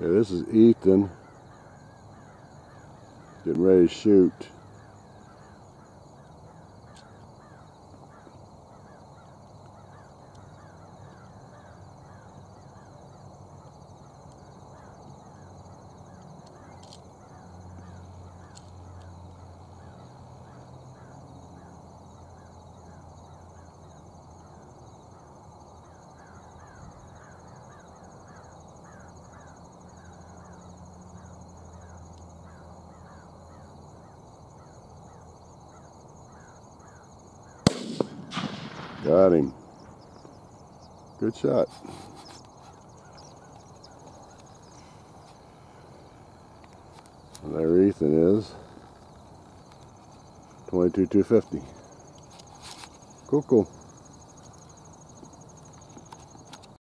Okay, this is Ethan. Getting ready to shoot. Got him. Good shot. And there Ethan is. 22 250. Cool, cool.